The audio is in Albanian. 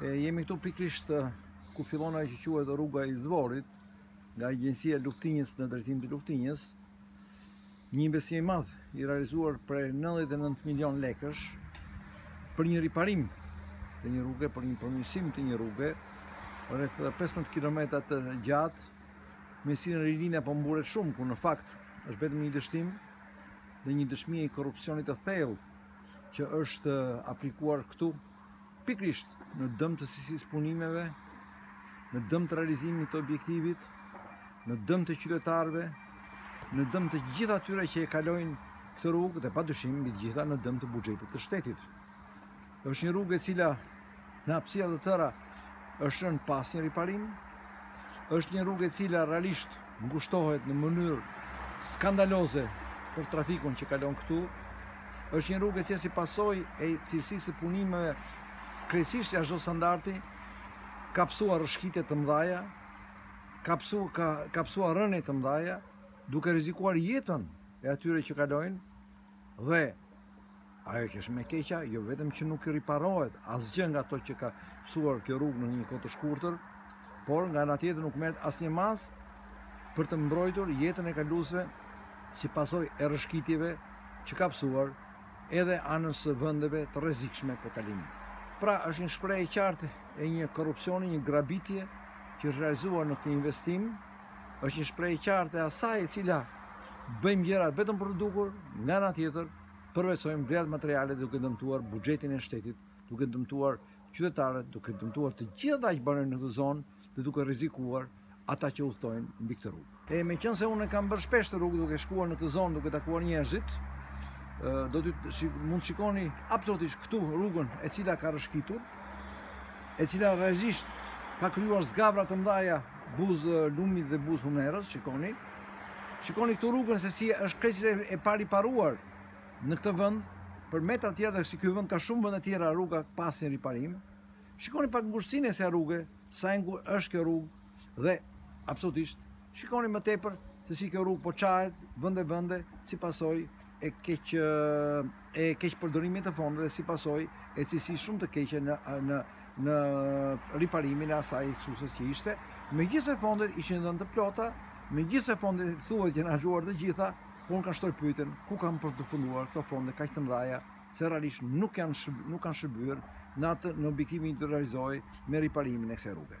E, jemi këtu pikrisht ku fillon ajo që quhet rruga e Izvorit nga Agjencia e Luftinjës në drejtim të Luftinjës. Një investim i madh i realizuar prej 99 milion lekësh për një riparim të një rruge, për një përmirësim të një rruge rreth 15 kilometra të gjatë Me të cilën Rilindja po mburret shumë, kur në fakt është vetëm një dështim dhe një dëshmi e korrupsionit të thellë që është aplikuar këtu pikrisht në dëm të cilësisë së punimeve, në dëm të realizimit të objektivit, në dëm të qytetarëve, në dëm të gjitha atyre që e kalojnë këtë rrugë dhe pa dyshim mbi të gjitha në dëm të buxhetit të shtetit. Është një rrugë e cila në hapësira të tëra është lënë pa asnjë riparim. Është një rrugë e cila realisht ngushtohet në mënyrë skandaloze për trafikun që kalon këtu. Është një rrugë e cila si pasojë e cilësisë së punimeve krejtësisht jashtë çdo standardi ka pësuar rrëshkitje të mëdha, ka pësuar ka, ka pësuar rënie të mëdha, duke rrezikuar jetën e atyre që kalojnë dhe Ajo që është më e keqja, jo vetëm që nuk i riparohet asgjë nga ato që ka pësuar kjo rrugë në një kohë të shkurtër, por nga ana tjetër nuk merret asnjë masë për të mbrojtur jetën e kaluesve si pasojë e rrëshqitjeve që ka pësuar edhe anës së vendeve të rrezikshme për kalimin. Pra është një shprehje e qartë e një korrupsioni, një grabitjeje që është realizuar në këtë investim, është një shprehje e qartë e asaj e cila bëjnë gjëra vetëm për t'u dukur nga ana tjetër, përvetësojnë vlerat materiale duke dëmtuar buxhetin e shtetit, duke dëmtuar qytetarët, duke dëmtuar të gjithë ata që banojnë në këtë zonë dhe duke rrezikuar ata që udhëtojnë mbi këtë rrugë. E meqenëse unë e kam bërë shpesh këtë rrugë duke shkuar në këtë zonë, duke takuar njerëzit, do të mund të shikoni absolutisht këtu rrugën e cila ka rrëshqitur, e cila realisht ka krijuar zgavra të mdhaja buzë lumit dhe buzë humnerës, shikoni, Shikoni këtu rrugën se si është krejtësisht e, e pariparuar në këtë vend për metra të tëra dhe si ky vend ka shumë vende të tjera rruga pa asnjë riparim. Shikoni pak ngushtësinë e kësaj rruge, sa e ngushtë është kjo rrugë dhe absolutisht shikoni më tepër se si kjo rrugë po çahet vende vende si pasojë e keq e keqpërdorimit të fondeve si pasojë e cilësisë shumë të keqe në në në riparimin e asaj ekzistueses që ishte, megjithëse fondet ishin dhënë të plota, megjithëse fondet thuhet që janë harxhuar të gjitha, por unë kam shtruar pyetjen ku kanë përfunduar këto fonde kaq të mëdha se realisht nuk janë shëb, nuk kanë shërbyer në atë në objektivin që të realizojmë riparimin e kësaj rruge.